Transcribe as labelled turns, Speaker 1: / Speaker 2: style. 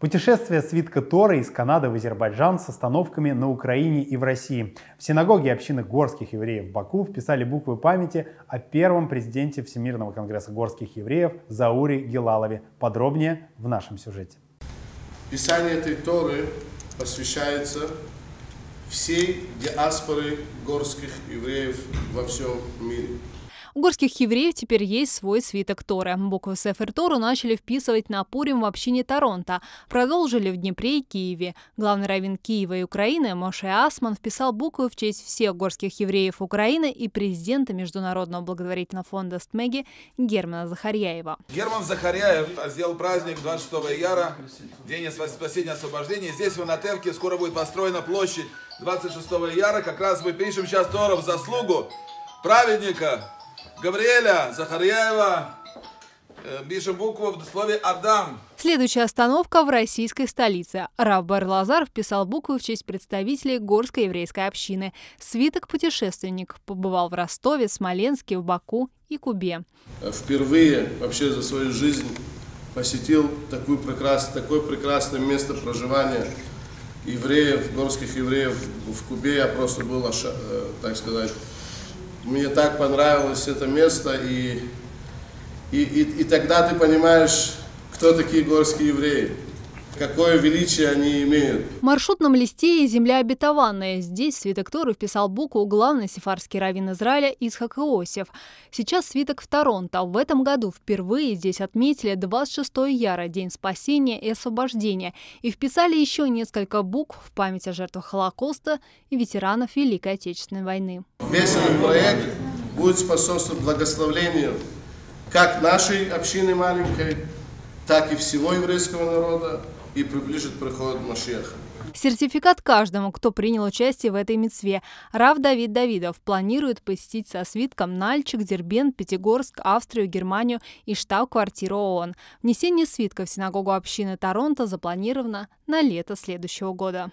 Speaker 1: Путешествие свитка Торы из Канады в Азербайджан с остановками на Украине и в России. В синагоге общины горских евреев в Баку вписали буквы памяти о первом президенте Всемирного конгресса горских евреев Зауре Гелалове. Подробнее в нашем сюжете.
Speaker 2: Писание этой Торы посвящается всей диаспоре горских евреев во всем мире.
Speaker 3: У горских евреев теперь есть свой свиток Торы. Буквы Сефер Тору начали вписывать на Пурим в общине Торонто. Продолжили в Днепре и Киеве. Главный раввин Киева и Украины Моше Асман вписал буквы в честь всех горских евреев Украины и президента Международного благотворительного фонда «Стмеги» Германа Захарьяева.
Speaker 4: Герман Захарьяев сделал праздник 26 яра, день спасения освобождения. Здесь в Анатевке скоро будет построена площадь 26 яра. Как раз мы пишем сейчас Тору в заслугу праведника Гавриэля Захарьяева, э, пишем букву в слове «Адам».
Speaker 3: Следующая остановка в российской столице. Рав Барлазар вписал буквы в честь представителей горской еврейской общины. Свиток «Путешественник» побывал в Ростове, Смоленске, в Баку и Кубе.
Speaker 2: Впервые вообще за свою жизнь посетил такую прекрас... такое прекрасное место проживания евреев, горских евреев в Кубе. Я просто был, э, так сказать, мне так понравилось это место, и, и, и, и тогда ты понимаешь, кто такие горские евреи какое величие они имеют.
Speaker 3: В маршрутном листе «Земля обетованная». Здесь свиток Торы вписал букву главный сефарский раввин Израиля Исхак Иосиф. Сейчас свиток в Торонто. В этом году впервые здесь отметили 26 яра, День спасения и освобождения, и вписали еще несколько букв в память о жертвах Холокоста и ветеранов Великой Отечественной войны.
Speaker 2: Весь этот проект будет способствовать благословлению как нашей общины маленькой, так и всего еврейского народа, и приближит приход Машеха.
Speaker 3: Сертификат каждому, кто принял участие в этой мецве. Рав Давид Давидов планирует посетить со свитком Нальчик, Дербент, Пятигорск, Австрию, Германию и штаб-квартиру ООН. Внесение свитка в синагогу общины Торонто запланировано на лето следующего года.